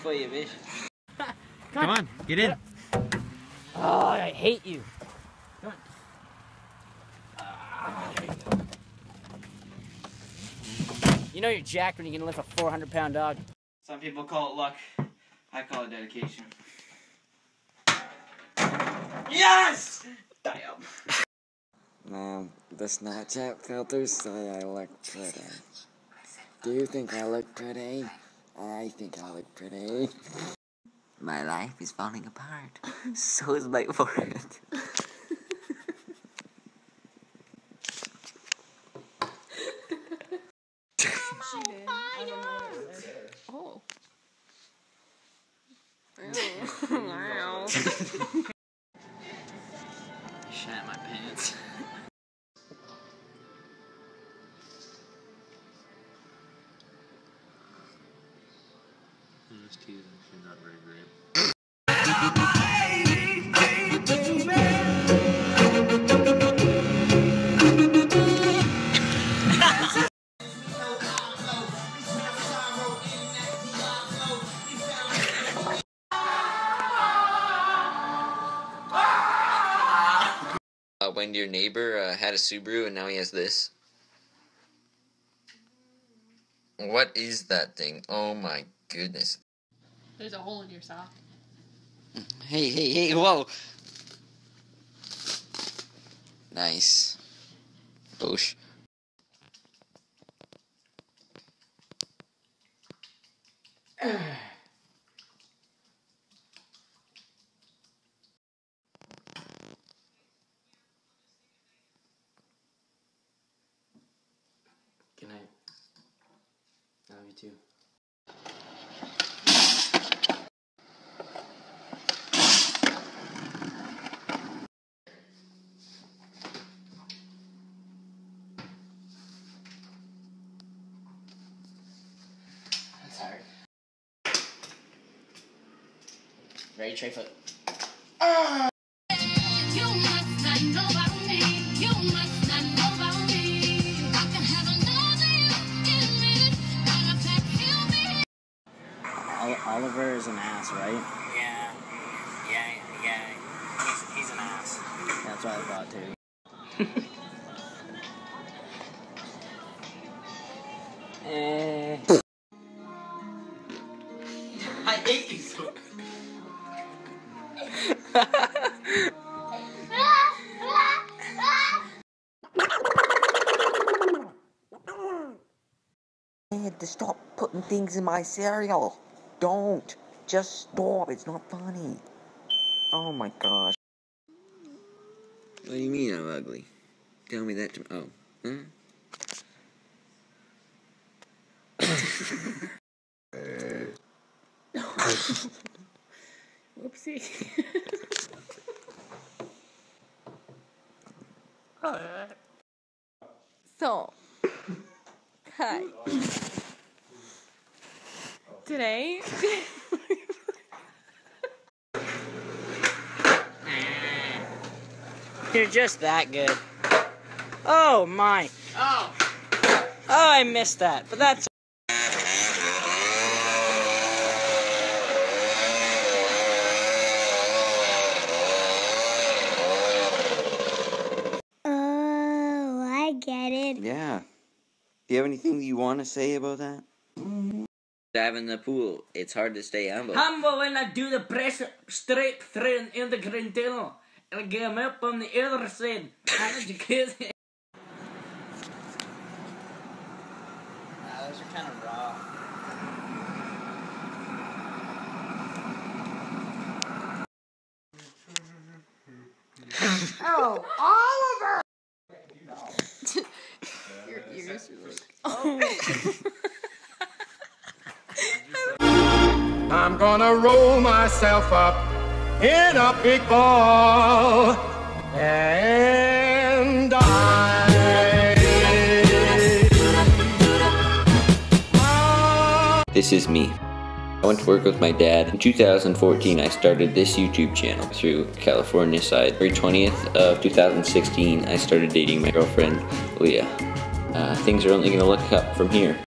for you, bitch. Come on, get in. Oh, I hate you. You know you're jacked when you can lift a 400 pound dog. Some people call it luck. I call it dedication. Yes! Damn. Now, the Snapchat filters say I look pretty. Do you think I look pretty? I think I look pretty. My life is falling apart. So is my forehead. Oh. wow. This tea is actually not very great. Uh, when your neighbor uh, had a Subaru and now he has this. What is that thing? Oh my goodness. There's a hole in your sock. Hey, hey, hey, whoa! Nice. Boosh. Good night. I love you too. I'm tired. Ready, tray foot. You must not know about me. You must not know about me. I can have another you in a minute. Matter of fact, he'll be Oliver is an ass, right? Yeah. Yeah, yeah. He's, he's an ass. That's what I thought too. eh. Dad, to stop putting things in my cereal. Don't. Just stop. It's not funny. Oh my gosh. What do you mean I'm ugly? Tell me that to Oh. Hmm? Whoopsie. so, hi. Today, You're just that good. Oh my. Oh! Oh, I missed that, but that's. Oh, I get it. Yeah. Do you have anything you want to say about that? Dive in the pool. It's hard to stay humble. Humble when I do the press straight through in the green tunnel. And I get up on the other side. How did you kiss it? Nah, those are kind of raw. oh, Oliver! Your ears are like, oh. I'm gonna roll myself up in a big ball and I. This is me. I went to work with my dad. In 2014, I started this YouTube channel through California side. February 20th of 2016, I started dating my girlfriend, Leah. Uh, things are only gonna look up from here.